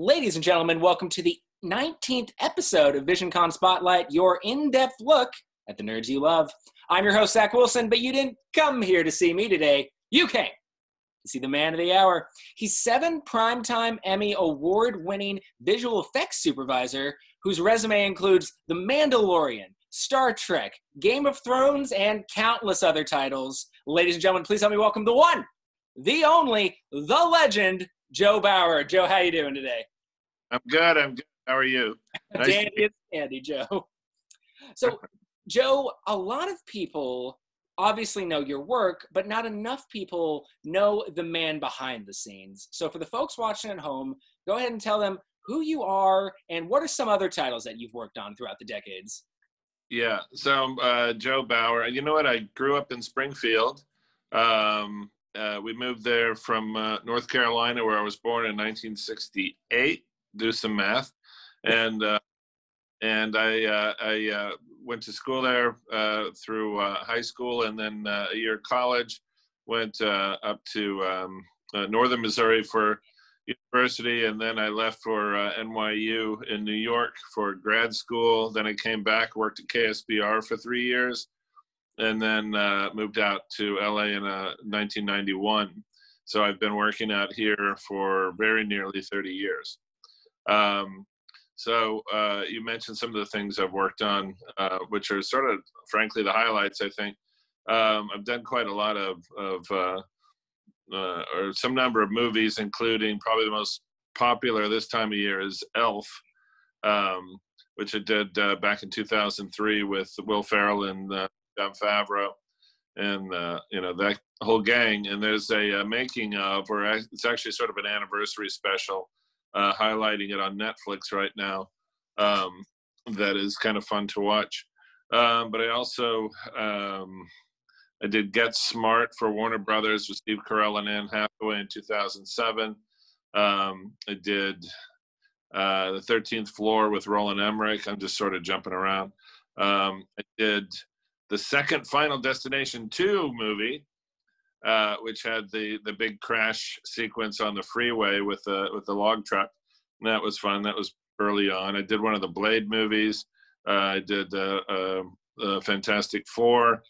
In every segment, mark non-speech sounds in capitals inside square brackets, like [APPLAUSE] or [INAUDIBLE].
Ladies and gentlemen, welcome to the 19th episode of VisionCon Spotlight, your in depth look at the nerds you love. I'm your host, Zach Wilson, but you didn't come here to see me today. You came to see the man of the hour. He's seven primetime Emmy award winning visual effects supervisor whose resume includes The Mandalorian, Star Trek, Game of Thrones, and countless other titles. Ladies and gentlemen, please help me welcome the one, the only, the legend, Joe Bauer. Joe, how you doing today? I'm good. I'm good. How are you? [LAUGHS] Nice Dandy, it's Andy, Joe. So, Joe, a lot of people obviously know your work, but not enough people know the man behind the scenes. So, for the folks watching at home, go ahead and tell them who you are and what are some other titles that you've worked on throughout the decades. Yeah. So, uh, Joe Bauer. You know what? I grew up in Springfield. Um, uh, we moved there from uh, North Carolina, where I was born in 1968. Do some math, and uh, and I uh, I uh, went to school there uh, through high school, and then a year of college. Went up to um, Northern Missouri for university, and then I left for NYU in New York for grad school. Then I came back, worked at KSPR for three years and then uh, moved out to LA in uh, 1991. So I've been working out here for very nearly 30 years. Um, so uh, you mentioned some of the things I've worked on, uh, which are sort of, frankly, the highlights. I think um, I've done quite a lot of, of uh, uh, or some number of movies, including probably the most popular this time of year is Elf. Um, which I did back in 2003 with Will Ferrell and Jon Favreau, and uh, you know that whole gang. And there's a, a, making of, or it's actually sort of an anniversary special, uh, highlighting it on Netflix right now. Um, that is kind of fun to watch. Um, but I also um, I did Get Smart for Warner Brothers with Steve Carell and Anne Hathaway in 2007. Um, I did uh, the 13th Floor with Roland Emmerich. I'm just sort of jumping around. Um, I did the second Final Destination 2 movie, uh, which had the the big crash sequence on the freeway with the with the log truck. And that was fun. That was early on. I did one of the Blade movies. Uh, I did uh, uh Fantastic Four.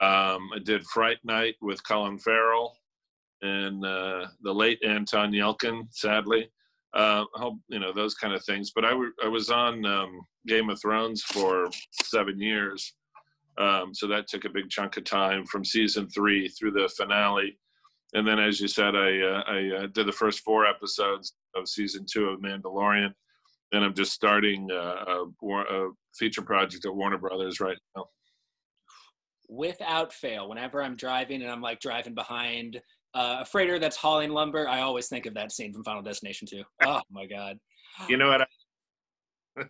Um, I did Fright Night with Colin Farrell and uh, the late Anton Yelchin, sadly. Uh, you know those kind of things. But I, w- I was on um, Game of Thrones for seven years, um, so that took a big chunk of time from season three through the finale. And then, as you said, I, uh, I uh, did the first four episodes of season two of Mandalorian. And I'm just starting uh, a, a feature project at Warner Brothers right now. Without fail, whenever I'm driving and I'm like driving behind uh, a freighter that's hauling lumber, I always think of that scene from Final Destination 2. [LAUGHS] Oh my God. You know what? I- [LAUGHS]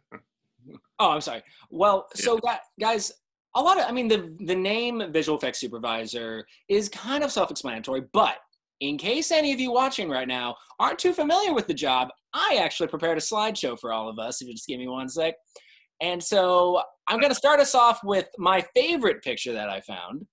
oh, I'm sorry. Well, so yeah. guys, a lot of i mean the the name visual effects supervisor is kind of self-explanatory but in case any of you watching right now aren't too familiar with the job i actually prepared a slideshow for all of us if you just give me one sec. And so i'm going to start us off with my favorite picture that i found.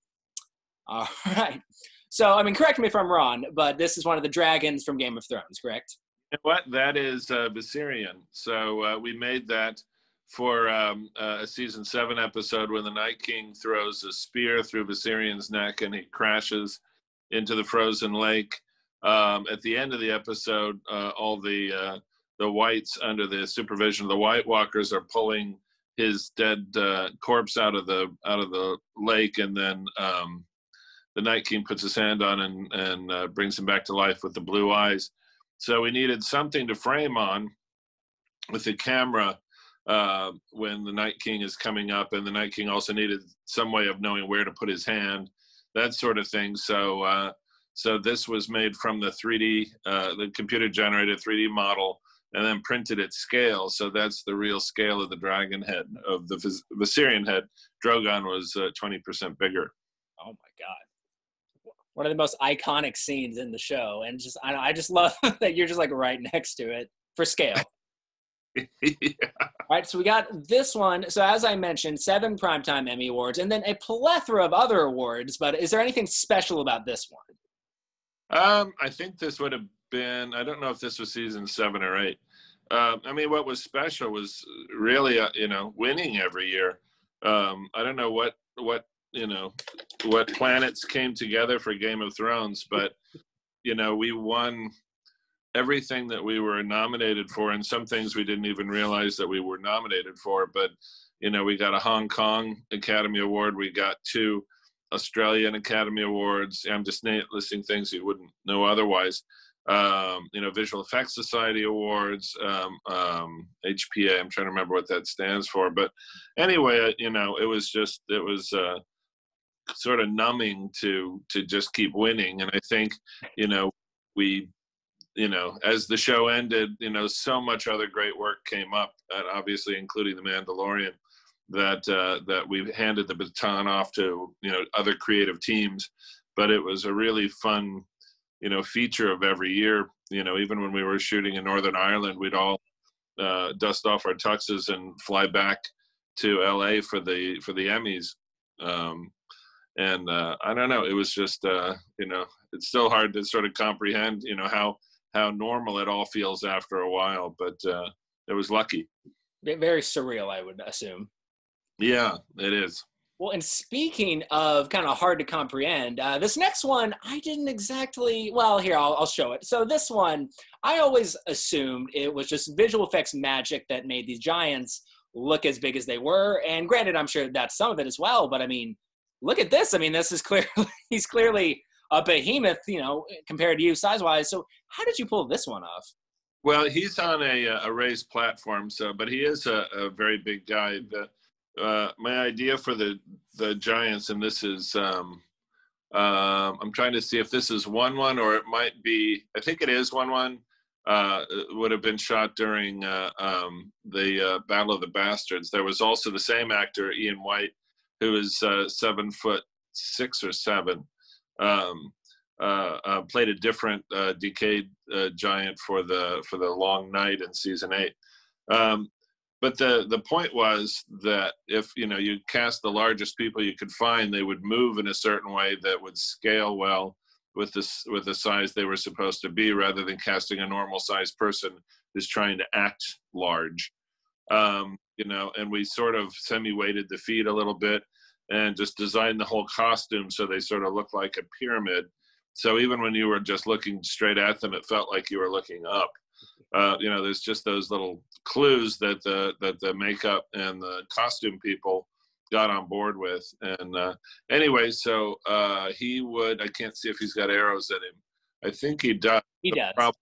All [LAUGHS] right. So i mean correct me if i'm wrong but this is one of the dragons from game of thrones correct? You know what? That is uh, Viserion. so uh, we made that for um, uh, a season seven episode when the Night King throws a spear through Viserion's neck and he crashes into the frozen lake. Um, at the end of the episode, uh, all the uh, the whites under the supervision of the White Walkers are pulling his dead uh, corpse out of the out of the lake, and then um, the Night King puts his hand on and and uh, brings him back to life with the blue eyes. So we needed something to frame on with the camera uh, when the Night King is coming up, and the Night King also needed some way of knowing where to put his hand, that sort of thing. So, uh, so this was made from the 3D, uh, the computer generated 3D model, and then printed at scale. So that's the real scale of the dragon head of the Viserion head. Drogon was 20% uh, bigger. Oh my god! One of the most iconic scenes in the show, and just I, I just love [LAUGHS] that you're just like right next to it for scale. [LAUGHS] yeah. All right, so we got this one. So as I mentioned, seven primetime Emmy awards, and then a plethora of other awards. But is there anything special about this one? Um, I think this would have been. I don't know if this was season seven or eight. Uh, I mean, what was special was really, uh, you know, winning every year. Um, I don't know what what you know what planets came together for Game of Thrones, but you know, we won everything that we were nominated for, and some things we didn't even realize that we were nominated for. But you know, we got a Hong Kong Academy Award, we got two Australian Academy Awards. I'm just listing things you wouldn't know otherwise. Um, you know, Visual Effects Society Awards, um, um, HPA. I'm trying to remember what that stands for, but anyway, you know, it was just it was uh, sort of numbing to to just keep winning. And I think, you know, we, you know, as the show ended, you know, so much other great work came up, and obviously including The Mandalorian that uh, that we handed the baton off to you know other creative teams, but it was a really fun you know feature of every year. You know, even when we were shooting in Northern Ireland, we'd all uh, dust off our tuxes and fly back to LA for the for the Emmys. Um, and uh, I don't know, it was just uh, you know it's still hard to sort of comprehend you know how how normal it all feels after a while, but uh, it was lucky. Very surreal, I would assume. Yeah, it is. Well, and speaking of kind of hard to comprehend, uh, this next one I didn't exactly. Well, here I'll, I'll show it. So this one, I always assumed it was just visual effects magic that made these giants look as big as they were. And granted, I'm sure that's some of it as well. But I mean, look at this. I mean, this is [LAUGHS] clearly he's clearly a behemoth, you know, compared to you size wise. So how did you pull this one off? Well, he's on a, a raised platform, so but he is a, a very big guy. The, uh, my idea for the the Giants, and this is um, uh, I'm trying to see if this is Wun Wun or it might be. I think it is Wun Wun. Uh, would have been shot during uh, um, the uh, Battle of the Bastards. There was also the same actor, Ian Whyte, who is uh, seven foot six or seven. Um, played a different decayed giant for the for the Long Night in season eight. Um, but the the point was that if you know you cast the largest people you could find they would move in a certain way that would scale well with this with the size they were supposed to be rather than casting a normal sized person who's trying to act large um, you know and we sort of semi weighted the feet a little bit and just designed the whole costume so they sort of look like a pyramid so even when you were just looking straight at them it felt like you were looking up uh, you know, there's just those little clues that the that the makeup and the costume people got on board with. And uh, anyway, so uh, he would. I can't see if he's got arrows in him. I think he does. He does.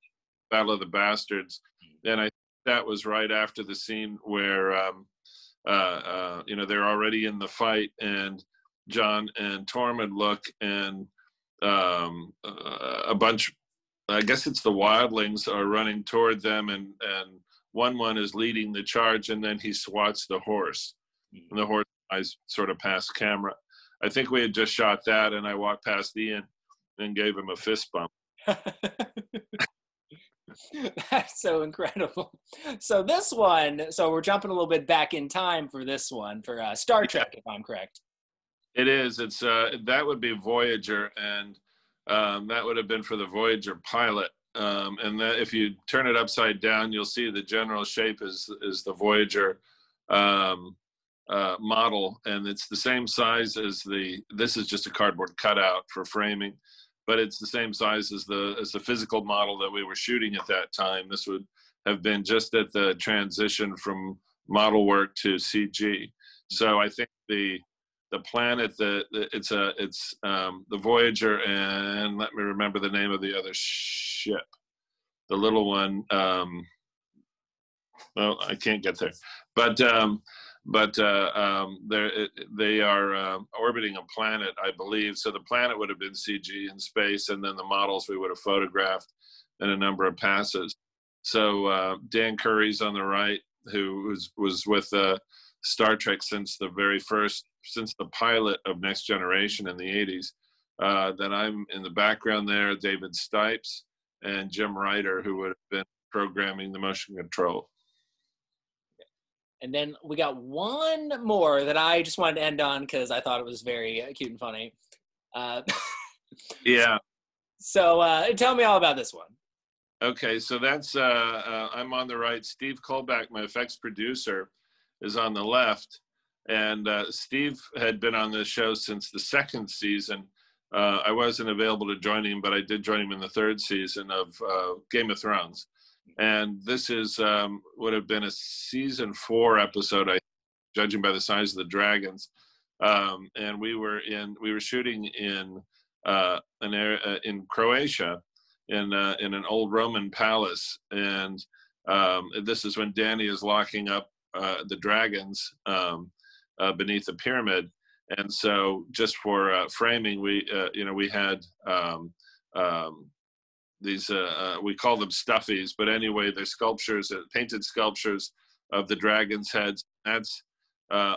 Battle of the Bastards. And I that was right after the scene where um, uh, uh, you know they're already in the fight and Jon and Tormund look and um, uh, a bunch I guess it's the wildlings are running toward them, and and Wun Wun is leading the charge, and then he swats the horse, mm-hmm. and the horse eyes sort of past camera. I think we had just shot that, and I walked past Ian and gave him a fist bump. [LAUGHS] [LAUGHS] That's so incredible. So this one, so we're jumping a little bit back in time for this one for uh, Star Trek, if I'm correct. It is. It's uh, that would be Voyager, and um, that would have been for the Voyager pilot. Um, and that if you turn it upside down, you'll see the general shape is is the Voyager um, uh, model, and it's the same size as the. This is just a cardboard cutout for framing, but it's the same size as the as the physical model that we were shooting at that time. This would have been just at the transition from model work to CG. So I think the the planet that it's a it's um, the Voyager and let me remember the name of the other ship, the little one. Um, well, I can't get there, but um, but uh, um, they are uh, orbiting a planet, I believe. So the planet would have been CG in space, and then the models we would have photographed in a number of passes. So uh, Dan Curry's on the right, who was was with uh, Star Trek since the very first since the pilot of Next Generation in the 80s. Uh, then I'm in the background there, David Stipes and Jim Ryder, who would have been programming the motion control. And then we got one more that I just wanted to end on because I thought it was very uh, cute and funny. Uh, [LAUGHS] yeah. So uh, tell me all about this one. Okay, so that's uh, uh, I'm on the right. Steve Kullback, my effects producer, is on the left, and uh, Steve had been on this show since the second season. Uh, I wasn't available to join him, but I did join him in the third season of uh, Game of Thrones, and this is um, would have been a season four episode, I judging by the size of the dragons. Um, and we were in we were shooting in uh, an area in Croatia in uh, in an old Roman palace, and um, this is when Dany is locking up uh, the dragons um, uh, beneath the pyramid. And so, just for uh, framing, we uh, you know we had um, um, these uh, we call them stuffies, but anyway, they're sculptures, painted sculptures of the dragons' heads. That's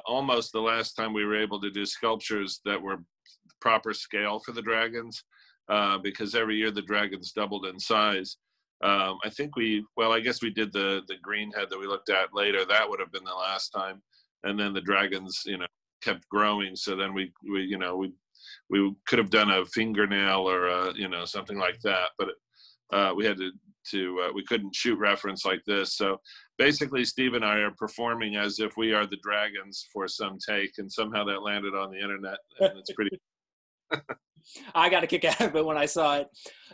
almost the last time we were able to do sculptures that were proper scale for the dragons uh, because every year the dragons doubled in size. Um, I think we, well, I guess we did the the green head that we looked at later. That would have been the last time, and then the dragons, you know, kept growing. So then we, we, you know, we we could have done a fingernail or a, you know something like that, but uh, we had to to uh, we couldn't shoot reference like this. So basically, Steve and I are performing as if we are the dragons for some take, and somehow that landed on the internet, and it's pretty. [LAUGHS] [LAUGHS] I got a kick out of it when I saw it.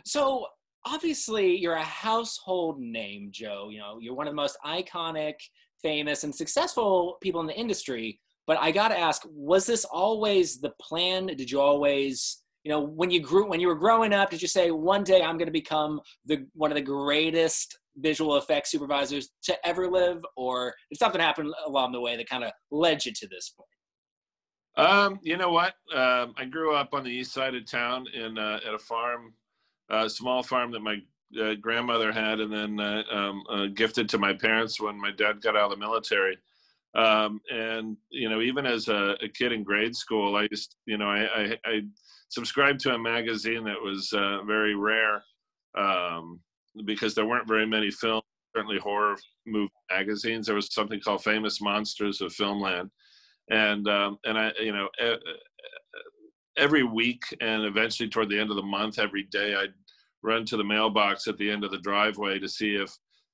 So obviously, you're a household name, Joe. You know, you're one of the most iconic, famous, and successful people in the industry. But I got to ask, was this always the plan? Did you always, you know, when you grew, when you were growing up, did you say one day I'm going to become the one of the greatest visual effects supervisors to ever live, or did something happen along the way that kind of led you to this point? Um, you know what? Um, I grew up on the east side of town in uh, at a farm, a small farm that my uh, grandmother had, and then uh, um, uh, gifted to my parents when my dad got out of the military. Um, and you know, even as a, a, kid in grade school, I just, you know, I, I, I subscribed to a magazine that was uh, very rare um, because there weren't very many films, certainly horror movie magazines. There was something called Famous Monsters of Filmland and um, and I you know every week and eventually toward the end of the month, every day I'd run to the mailbox at the end of the driveway to see if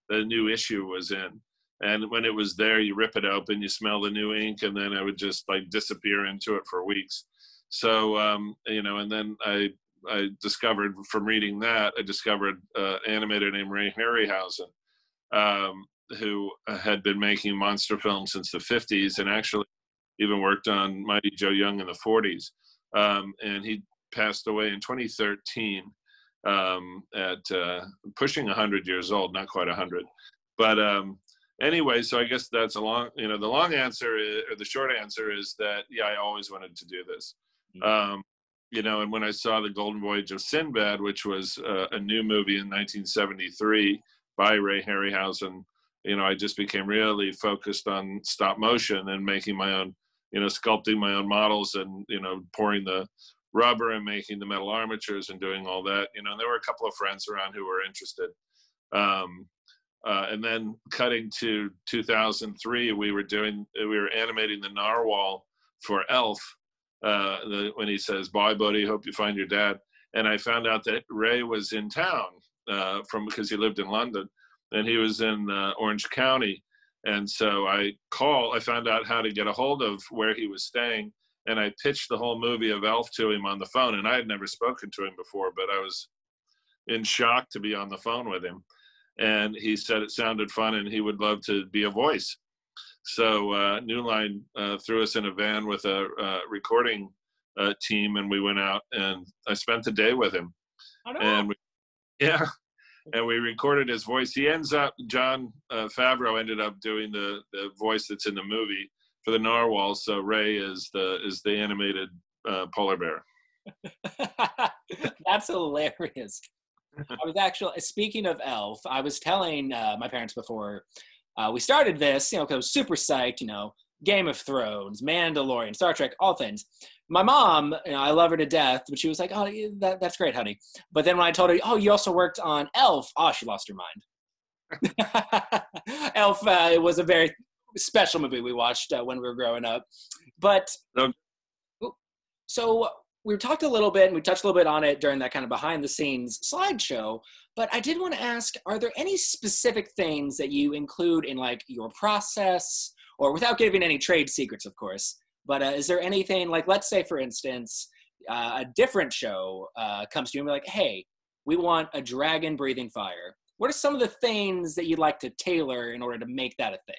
the new issue was in. And when it was there, you rip it open, you smell the new ink, and then I would just like disappear into it for weeks. So um, you know, and then I I discovered from reading that I discovered uh, an animator named Ray Harryhausen, um, who had been making monster films since the 50s, and actually even worked on Mighty Joe Young in the 40s. Um, and he passed away in 2013 um, at uh, pushing 100 years old, not quite 100. But um, anyway, so I guess that's a long, you know, the long answer is, or the short answer is that, yeah, I always wanted to do this. Mm-hmm. Um, you know, and when I saw The Golden Voyage of Sinbad, which was uh, a new movie in 1973 by Ray Harryhausen, you know, I just became really focused on stop motion and making my own you know, sculpting my own models and, you know, pouring the rubber and making the metal armatures and doing all that. You know, and there were a couple of friends around who were interested. Um, uh, and then cutting to 2003, we were doing, we were animating the narwhal for Elf uh, the, when he says, "Bye, buddy. Hope you find your dad." And I found out that Ray was in town uh, from because he lived in London, and he was in uh, Orange County, and so I call, I found out how to get a hold of where he was staying, and I pitched the whole movie of Elf to him on the phone. And I had never spoken to him before, but I was in shock to be on the phone with him. And he said it sounded fun and he would love to be a voice. So uh, New Line uh, threw us in a van with a uh, recording uh, team, and we went out and I spent the day with him. And we, [LAUGHS] yeah, and we recorded his voice. He ends up, John uh, Favreau ended up doing the, the voice that's in the movie for the narwhal. So Ray is the is the animated uh, polar bear. [LAUGHS] that's hilarious. I was actually speaking of Elf. I was telling uh, my parents before uh, we started this, you know, because I was super psyched. You know, Game of Thrones, Mandalorian, Star Trek, all things my mom, you know, I love her to death, but she was like, "Oh, that, that's great, honey." But then when I told her, "Oh, you also worked on Elf," oh, she lost her mind. [LAUGHS] Elf uh, it was a very special movie we watched uh, when we were growing up. But so we talked a little bit, and we touched a little bit on it during that kind of behind the scenes slideshow. But I did want to ask: Are there any specific things that you include in like your process, or without giving any trade secrets, of course? But uh, is there anything like, let's say, for instance, uh, a different show uh, comes to you and be like, "Hey, we want a dragon breathing fire." What are some of the things that you'd like to tailor in order to make that a thing?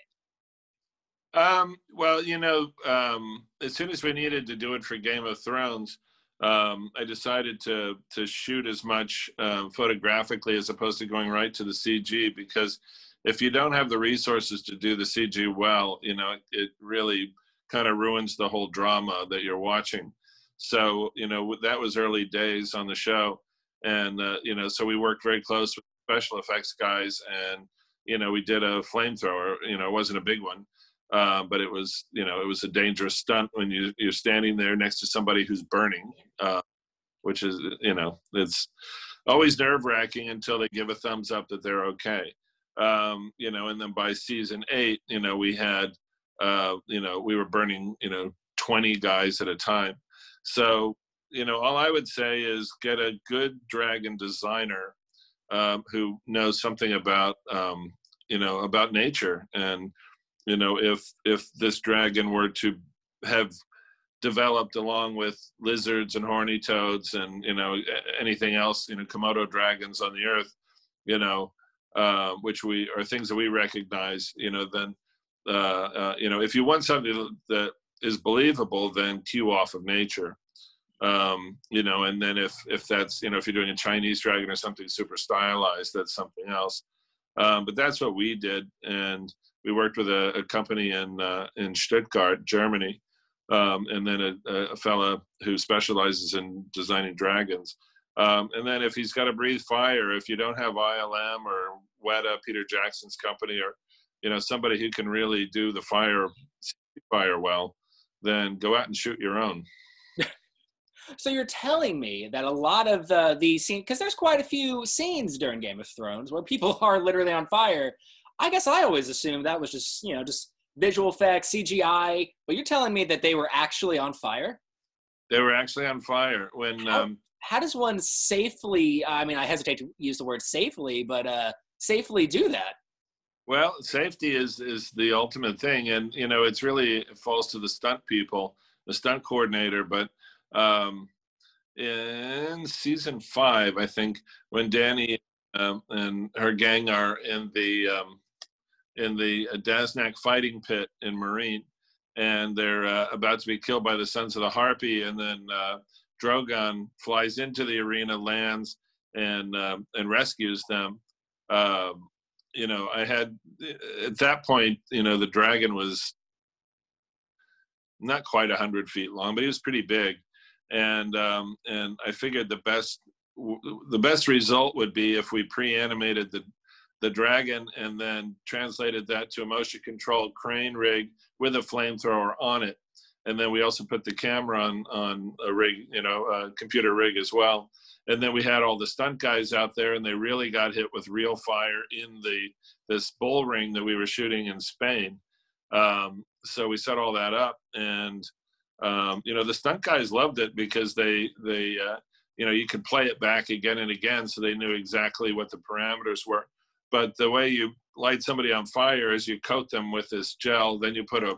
Um, well, you know, um, as soon as we needed to do it for Game of Thrones, um, I decided to to shoot as much um, photographically as opposed to going right to the CG because if you don't have the resources to do the CG well, you know, it really kind of ruins the whole drama that you're watching. So, you know, that was early days on the show, and uh, you know, so we worked very close with special effects guys, and you know, we did a flamethrower. You know, it wasn't a big one, uh, but it was you know it was a dangerous stunt when you you're standing there next to somebody who's burning, uh, which is you know it's always nerve wracking until they give a thumbs up that they're okay. Um, you know, and then by season eight, you know, we had uh, you know we were burning you know 20 guys at a time. So you know, all I would say is get a good dragon designer um, who knows something about um, you know about nature and you know if if this dragon were to have developed along with lizards and horny toads and you know anything else you know komodo dragons on the earth you know uh, which we are things that we recognize you know then uh, uh, you know if you want something that is believable then cue off of nature. Um, you know and then if if that's you know if you're doing a chinese dragon or something super stylized that's something else. Um, but that's what we did and we worked with a, a company in uh, in Stuttgart, Germany, um, and then a, a fella who specializes in designing dragons. Um, and then if he's got to breathe fire, if you don't have ILM or Weta, Peter Jackson's company, or you know somebody who can really do the fire fire well, then go out and shoot your own. [LAUGHS] so you're telling me that a lot of the the scene because there's quite a few scenes during Game of Thrones where people [LAUGHS] are literally on fire I guess I always assumed that was just, you know, just visual effects, CGI. But you're telling me that they were actually on fire? They were actually on fire when. How, um, how does one safely? I mean, I hesitate to use the word safely, but uh, safely do that. Well, safety is is the ultimate thing, and you know, it's really it falls to the stunt people, the stunt coordinator. But um, in season five, I think, when Dany um, and her gang are in the um, in the Daznak fighting pit in Meereen, and they're uh, about to be killed by the Sons of the Harpy, and then uh, Drogon flies into the arena, lands, and um, and rescues them. Um, you know, I had at that point, you know, the dragon was not quite hundred feet long, but he was pretty big, and um, and I figured the best the best result would be if we pre-animated the the Dragon and then translated that to a motion controlled crane rig with a flamethrower on it. And then we also put the camera on, on a rig, you know, a computer rig as well. And then we had all the stunt guys out there and they really got hit with real fire in the, this bull ring that we were shooting in Spain. Um, so we set all that up and, um, you know, the stunt guys loved it because they, they, uh, you know, you could play it back again and again. So they knew exactly what the parameters were but the way you light somebody on fire is you coat them with this gel then you put a,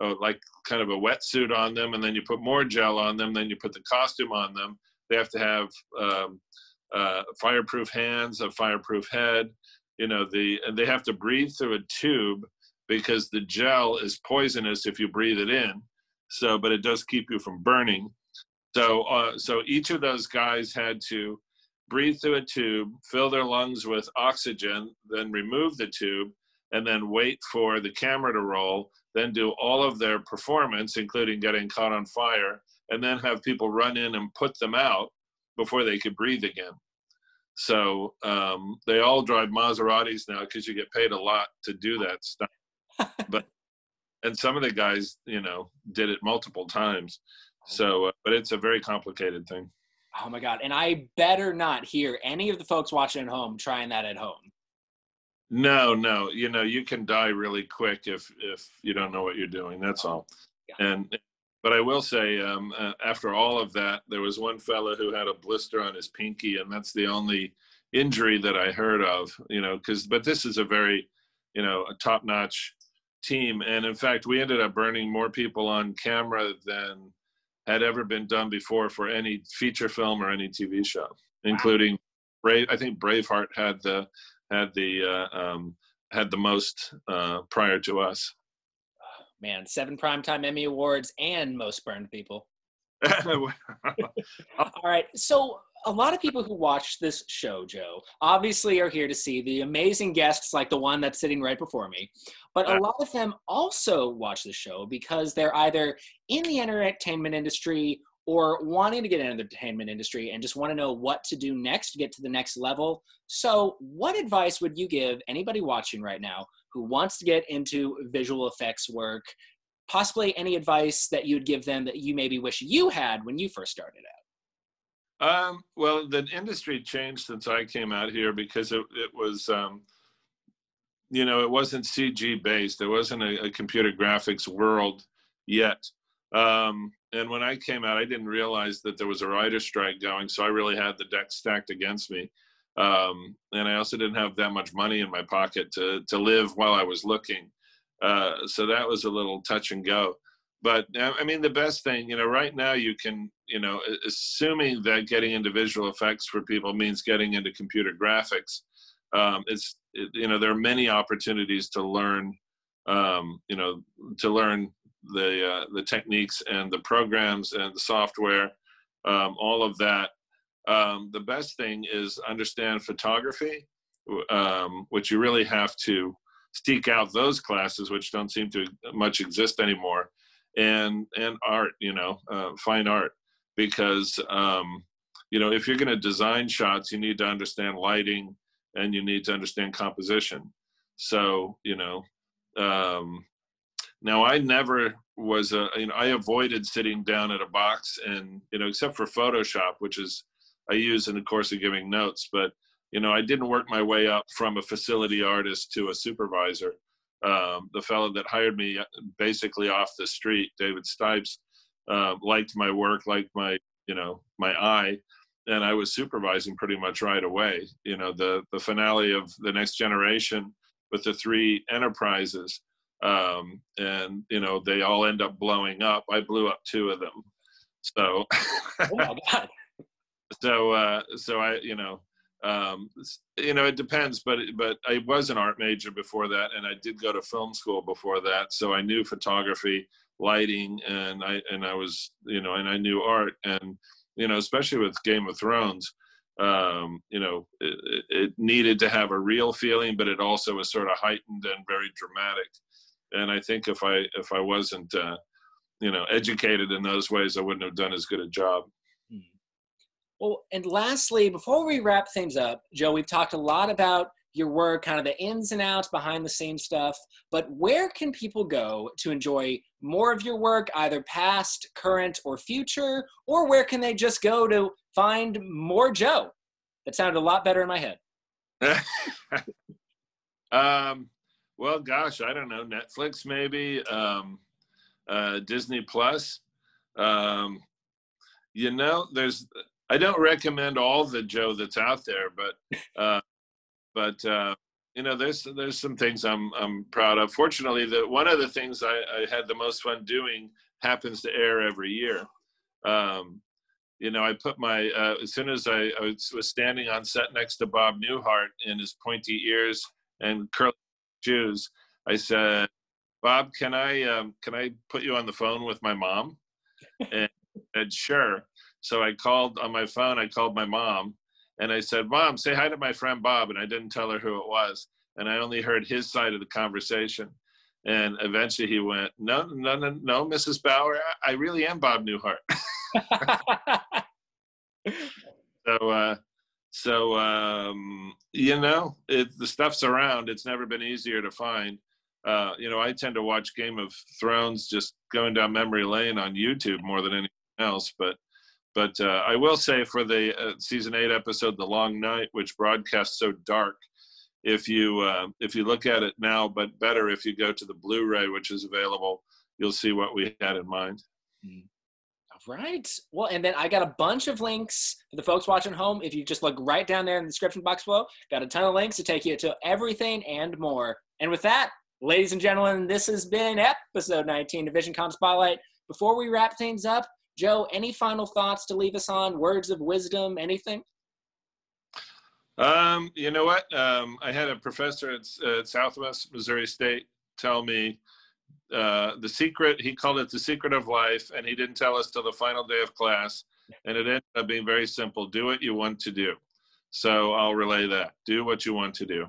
a, like kind of a wetsuit on them and then you put more gel on them then you put the costume on them. They have to have um, uh, fireproof hands a fireproof head you know the and they have to breathe through a tube because the gel is poisonous if you breathe it in. So but it does keep you from burning. So uh, so each of those guys had to breathe through a tube, fill their lungs with oxygen, then remove the tube, and then wait for the camera to roll, then do all of their performance, including getting caught on fire, and then have people run in and put them out before they could breathe again. So um, they all drive Maseratis now because you get paid a lot to do that stuff. [LAUGHS] but and some of the guys, you know, did it multiple times. So, uh, but it's a very complicated thing. Oh my god! And I better not hear any of the folks watching at home trying that at home. No, no. You know, you can die really quick if if you don't know what you're doing. That's all. Yeah. And but I will say, um, uh, after all of that, there was one fellow who had a blister on his pinky, and that's the only injury that I heard of, you know, because but this is a very, you know, a top notch team, and in fact, we ended up burning more people on camera than had ever been done before for any feature film or any TV show, including Brave. I think Braveheart had the had the uh, um, had the most uh, prior to us. [SIGHS] Man, seven primetime Emmy awards and most burned people. [LAUGHS] [LAUGHS] All right, so a lot of people who watch this show, Joe, obviously are here to see the amazing guests like the one that's sitting right before me. But a lot of them also watch the show because they're either in the entertainment industry or wanting to get into the entertainment industry and just want to know what to do next to get to the next level. So, what advice would you give anybody watching right now who wants to get into visual effects work? Possibly any advice that you'd give them that you maybe wish you had when you first started out? Um, well, the industry changed since I came out here because it, it was, um, you know, it wasn't CG based. There wasn't a, a computer graphics world yet. Um, and when I came out, I didn't realize that there was a writer's strike going, so I really had the deck stacked against me. Um, and I also didn't have that much money in my pocket to to live while I was looking. Uh, so that was a little touch and go but I mean, the best thing, you know, right now you can, you know, assuming that getting into visual effects for people means getting into computer graphics, um, it's, it, you know, there are many opportunities to learn, um, you know, to learn the uh, the techniques and the programs and the software, um, all of that. Um, the best thing is understand photography, um, which you really have to seek out those classes, which don't seem to much exist anymore and and art you know uh, fine art because um, you know if you're going to design shots you need to understand lighting and you need to understand composition. So you know um, now i never was a you know i avoided sitting down at a box and you know except for photoshop which is i use in the course of giving notes but you know i didn't work my way up from a facility artist to a supervisor. Um, the fellow that hired me uh, basically off the street, David Stipes, uh, liked my work, liked my, you know, my eye, and I was supervising pretty much right away. You know, the the finale of the Next Generation with the three enterprises, um, and you know they all end up blowing up. I blew up two of them, so. oh. [LAUGHS] So, uh, so I, you know, um, you know it depends but but i was an art major before that and i did go to film school before that so i knew photography lighting and i and i was you know and i knew art and you know especially with game of thrones um, you know it, it needed to have a real feeling but it also was sort of heightened and very dramatic. And i think if i if i wasn't uh, you know educated in those ways i wouldn't have done as good a job. Well, and lastly, before we wrap things up, Joe, we've talked a lot about your work, kind of the ins and outs, behind the scenes stuff, but where can people go to enjoy more of your work, either past, current, or future? Or where can they just go to find more Joe? That sounded a lot better in my head. [LAUGHS] um, well, gosh, I don't know. Netflix, maybe. Um, uh, Disney Plus. Um, you know, there's I don't recommend all the Joe that's out there, but uh, but uh, you know, there's there's some things I'm I'm proud of. Fortunately, the one of the things I, I had the most fun doing happens to air every year. Um, you know, I put my uh, as soon as I, I was, standing on set next to Bob Newhart in his pointy ears and curly shoes, I said, "Bob, can I um, can I put you on the phone with my mom?" [LAUGHS] and said, "Sure." So I called on my phone, I called my mom and I said, Mom, say hi to my friend Bob. And I didn't tell her who it was. And I only heard his side of the conversation. And eventually he went, No, no, no, no, Mrs. Bauer, I really am Bob Newhart. [LAUGHS] so, uh, so um, you know, it, the stuff's around. It's never been easier to find. Uh, you know, I tend to watch Game of Thrones just going down memory lane on YouTube more than anything else. But but uh, I will say for the uh, season eight episode, "The Long Night," which broadcasts so dark, if you uh, if you look at it now, but better if you go to the Blu-ray, which is available, you'll see what we had in mind. Mm. right. Well, and then I got a bunch of links for the folks watching home. If you just look right down there in the description box below, got a ton of links to take you to everything and more. And with that, ladies and gentlemen, this has been episode 19 of VisionCon Spotlight. Before we wrap things up, Joe, any final thoughts to leave us on? Words of wisdom, anything? Um, you know what? Um, I had a professor at, at Southwest Missouri State tell me uh, the secret, he called it the secret of life, and he didn't tell us till the final day of class. And it ended up being very simple do what you want to do. So I'll relay that. Do what you want to do.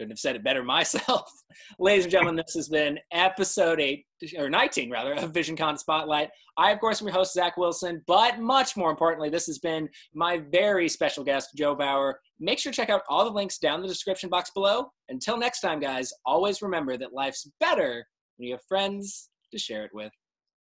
Couldn't have said it better myself. [LAUGHS] Ladies and gentlemen, this has been episode eight, or 19 rather, of VisionCon Spotlight. I, of course, am your host, Zach Wilson, but much more importantly, this has been my very special guest, Joe Bauer. Make sure to check out all the links down in the description box below. Until next time, guys, always remember that life's better when you have friends to share it with.